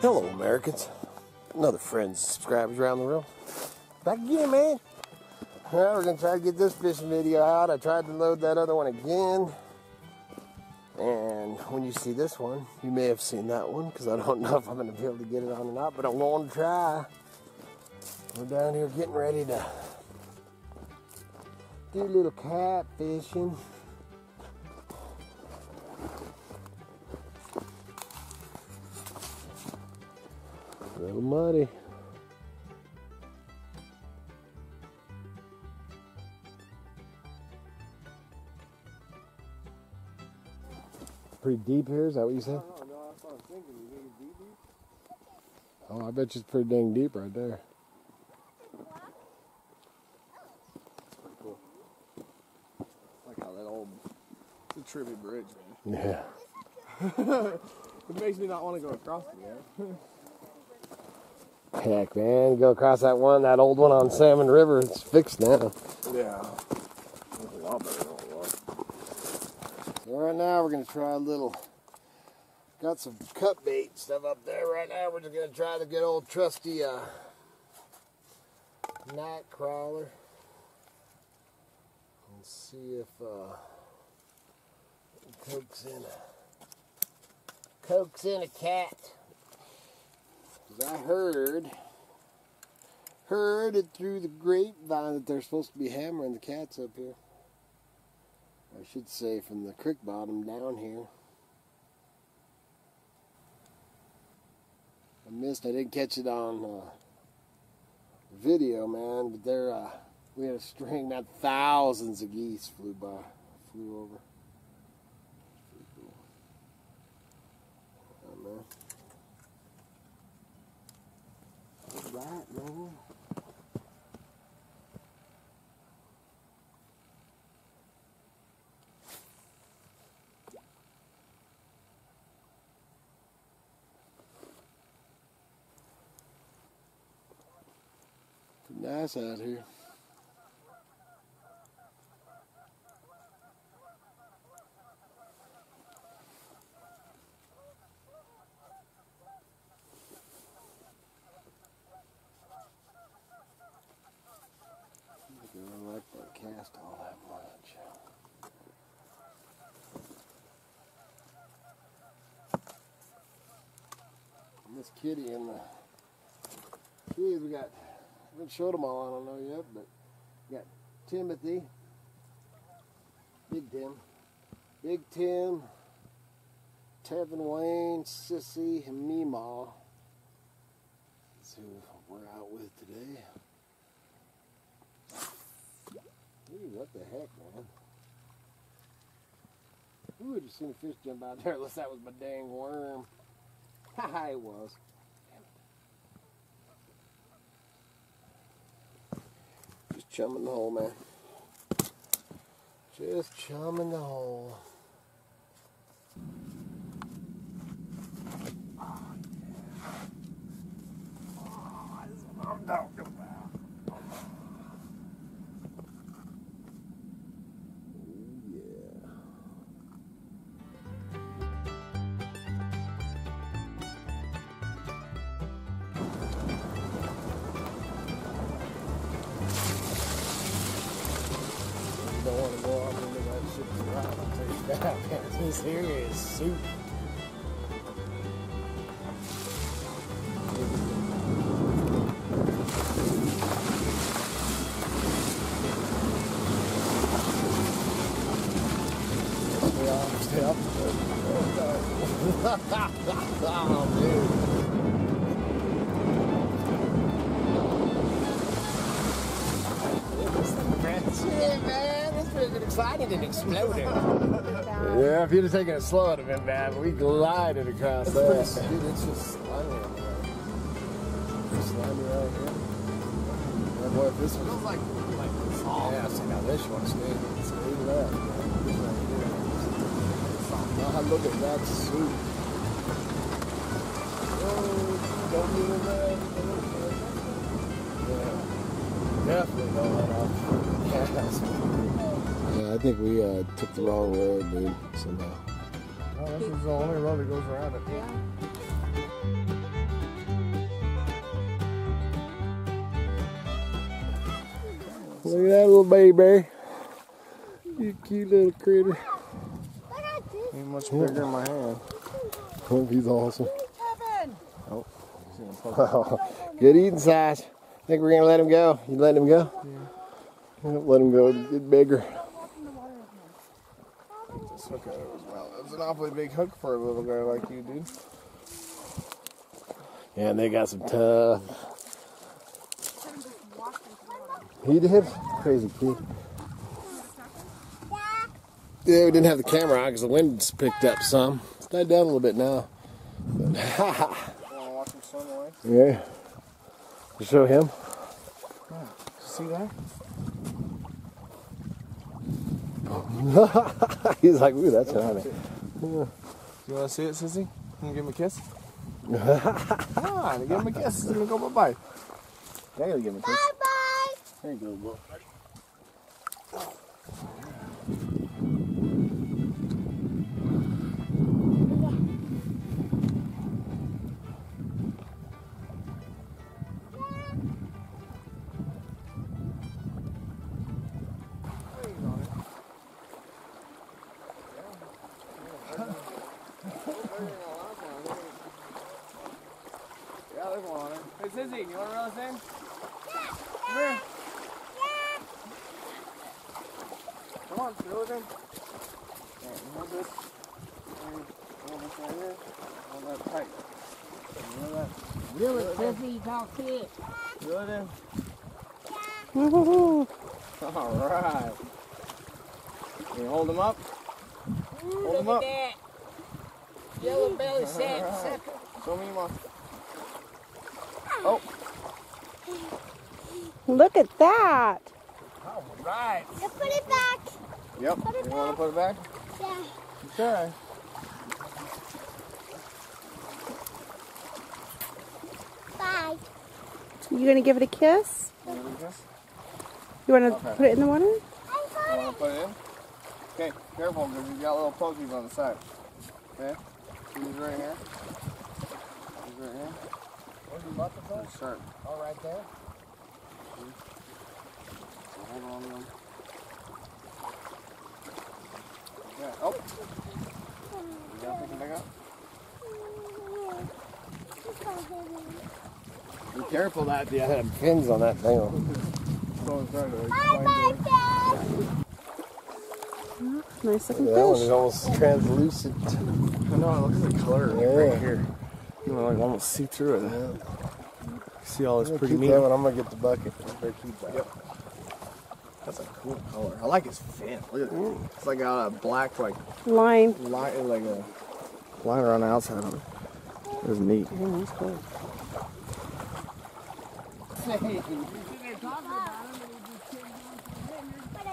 Hello, Americans. Another friends, subscribers around the world. Back again, man. Well, we're gonna try to get this fishing video out. I tried to load that other one again. And when you see this one, you may have seen that one because I don't know if I'm gonna be able to get it on or not, but I'm going to try. We're down here getting ready to do a little cat fishing. A little muddy. Pretty deep here, is that what you said? No, no, that's what I'm thinking. You think it's deep, deep? Oh, I bet you it's pretty dang deep right there. Pretty cool. Like how that old, it's a Bridge, man. Yeah. It makes me not want to go across it. Heck, man, go across that one, that old one on Salmon River. It's fixed now. Yeah. So right now we're gonna try a little. Got some cut bait stuff up there. Right now we're just gonna try the good old trusty uh, night crawler and see if uh, it cokes in a cokes in a cat. 'Cause I heard heard it through the grapevine that they're supposed to be hammering the cats up here. I should say from the creek bottom down here. I missed. I didn't catch it on uh, video, man. But there, uh, we had a string. Not thousands of geese flew by, flew over. Pretty cool. Yeah, man. Man. Pretty nice out here. I don't like that cast all that much. And kitty and the kids, we got I haven't showed them all, I don't know yet, but we got Timothy, Big Tim, Big Tim, Tevin Wayne, Sissy, and Meemaw. That's who we're out with today. What the heck, man? Ooh, I just seen a fish jump out there. Unless that was my dang worm. It was. Just chumming the hole, man. Just chumming the hole. This here is soup. Stay. Oh, dude. Man. This freaking excited and exploded. yeah, if you'd have taken it slow, it would have been bad, but we glided across It's that. pretty, dude, it's just slimy right. Just slimy right here. Yeah, boy, if this was feels like, like soft. Yeah, see now this one stayed, stayed left. man. Here. Now look at that soup. Oh, don't in there. Yeah, definitely don't let off gas. Yeah, I think we uh, took the wrong road, dude, somehow. This is the only road that goes around it. Yeah. Look at that little baby. You cute little critter. Ain't much bigger yeah. in my hand. Oh, he's awesome. Oh. Good eating size. I think we're gonna let him go. You let him go? Yeah. Let him go get bigger this hook out of his mouth. That's an awfully big hook for a little guy like you, dude. Yeah, and they got some tough. He did? Crazy kid. Yeah, we didn't have the camera on because the wind's picked up some. It's died down a little bit now. But, You wanna watch him yeah. To show him. See that? He's like, ooh, that's honey. You wanna see it, Sissy? Can you give him a kiss? Come on, give him a kiss. He's gonna go bye bye. I gotta give him a kiss. Bye bye. There you go, boy. You wanna reel us in? Come here. Come on, reel it in. Alright, you hold this. And hold this right here. Hold that tight. Reel that. Reel it, Sissy. You to it. Reel it in. Woo-hoo-hoo. Alright. Can you hold him up? Hold him up. that. Yellow belly sack sucker. Show me more. Oh, Look at that. right. put it back. Yep. You want to put it back? Yeah. Okay. Bye. You gonna give it a kiss? You want to kiss? You wanna Okay. put it in the water? You want to put it in? Okay, careful because you've got little pokies on the side. Okay? These right here. These right here. Where's the butterfly? Sharp. Oh, right there. So hold on to them. Yeah. Oh. You got picking back up? Be careful that the other pins on that thing. So it's right there. Bye bye, Dad. Nice looking That one fish. is almost translucent. I know, it looks the color Yeah. right here. You can like almost see through it. See all this I'm pretty keep meat. that one. I'm gonna get the bucket. Better keep that. Yep. That's a cool color. I like his fin. Look at that. Mm. It's like a black like Line. line, like a line around the outside of it. It was neat. Yeah, that's cool.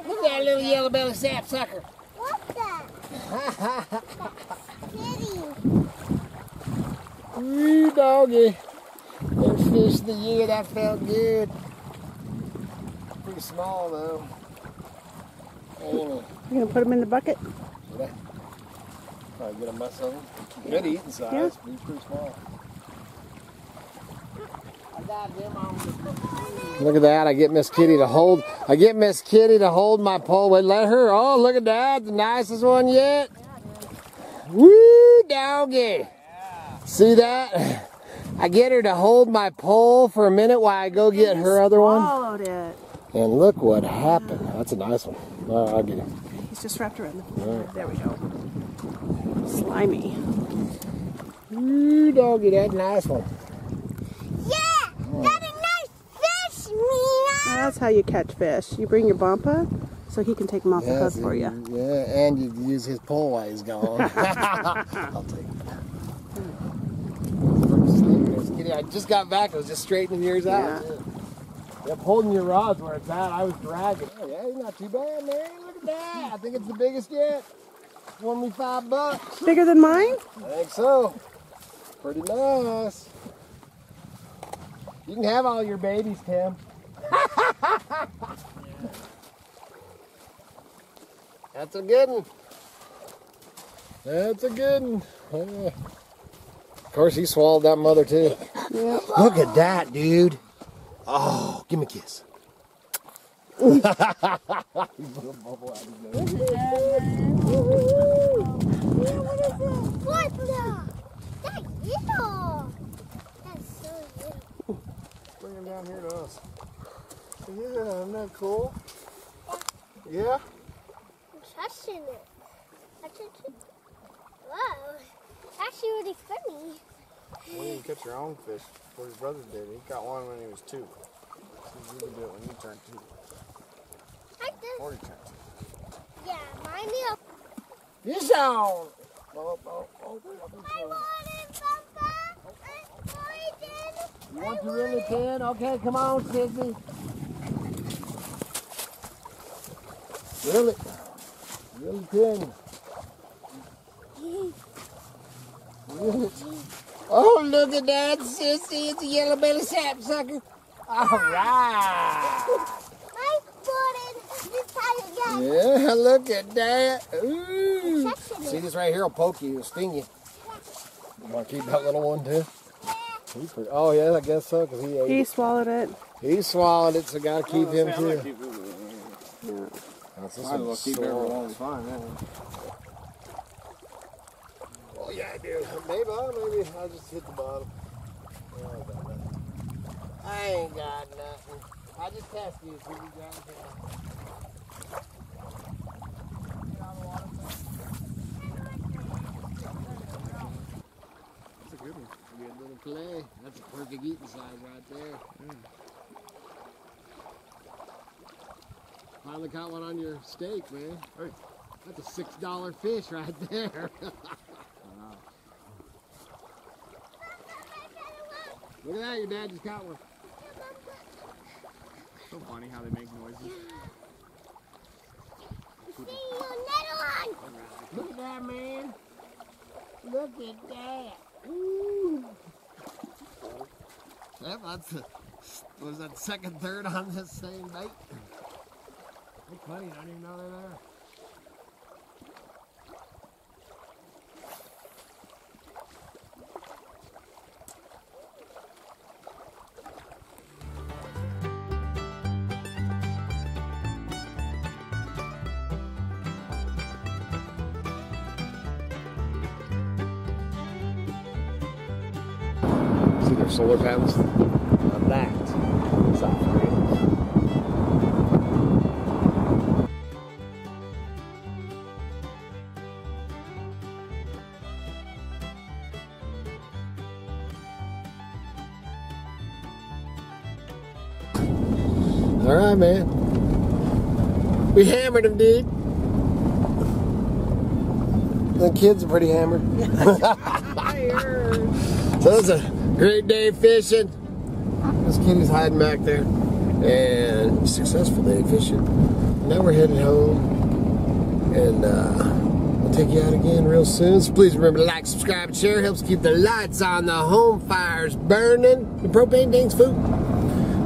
Look at that little yellow belly sap sucker. What's that? Kitty. Wee doggy. First fish of the year. That felt good. Pretty small though. Ain't it? You gonna put them in the bucket? Probably get a mess of them. Good eating size. Yeah. but He's pretty small. I got them on Look at that. I get Miss Kitty to hold. I get Miss Kitty to hold my pole. Wait, let her. Oh, look at that. The nicest one yet. Woo, doggy. See that? I get her to hold my pole for a minute while I go get her other one. Swallowed it. And look what happened. That's a nice one. Oh, I'll get him. He's just wrapped around the There we go. Slimy. Woo, doggy. That's a nice one. Yeah, got a nice fish, Mina. That's how you catch fish. You bring your bumpa so he can take them off the hook for you. Yeah, and you use his pole while he's gone. I'll take it. I just got back. I was just straightening yours out. Yeah. Yep, holding your rods where it's at. I was dragging. Oh, yeah, he's not too bad, man. Look at that. I think it's the biggest yet. Won me five bucks. Bigger than mine? I think so. Pretty nice. You can have all your babies, Tim. That's a good one. That's a good one. Uh, of course, he swallowed that mother too. Yeah. Look at that, dude. Oh, give me a kiss. Little. Bring him down here to us. Yeah, isn't that cool? Yeah? I'm touching it. It. Wow. Actually really funny. Well, you can catch your own fish. What his brother did. He caught one when he was two. So you can do it when you turn two. Like this. Or you turn two. Yeah, my meal. This on. Oh, oh, oh, I want it, Papa. I want it. You want to really pin? Okay, come on, Sydney. Really? Really pin. Really? Oh, look at that, sissy. It's a yellow belly sapsucker. All ah. right. I want it. This time again. Yeah, look at that. Ooh. See this right here will poke you, it'll sting you. You want to keep that little one too? He's pretty- oh yeah, I guess so, because he ate He it. swallowed it. He swallowed it, so gotta keep him too. Keep it. That's this Might as well one's keep sore. everyone fine. Yeah. Oh yeah, I do. Maybe, oh, maybe I just hit the bottom. Yeah, I got nothing. I ain't got nothing. I just test you, see if you got anything. That's a good one. Good little clay. That's a perfect eating size right there. Hmm. Finally caught one on your steak, man. Hey. That's a six dollar fish right there. Look at that, your dad just caught one. So funny how they make noises. See you little one. Look at that, man. Look at that. Ooh. Yep, that's the, was that second, third on this same bait. That's funny, I don't even know they're there. Their solar panels? On that. South Korea. All right, man. We hammered him, dude. The kids are pretty hammered. So was a great day fishing. This kitty's hiding back there. And successful day fishing. Now we're headed home. And uh, we'll take you out again real soon. So please remember to like, subscribe, and share. Helps keep the lights on, the home fires burning, the propane tanks food.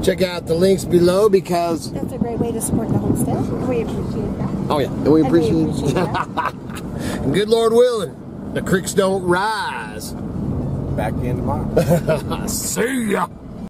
Check out the links below because, That's a great way to support the homestead. We appreciate that. oh yeah, and we And we appreciate, that. and good Lord willing, the creeks don't rise. Back in tomorrow. See ya.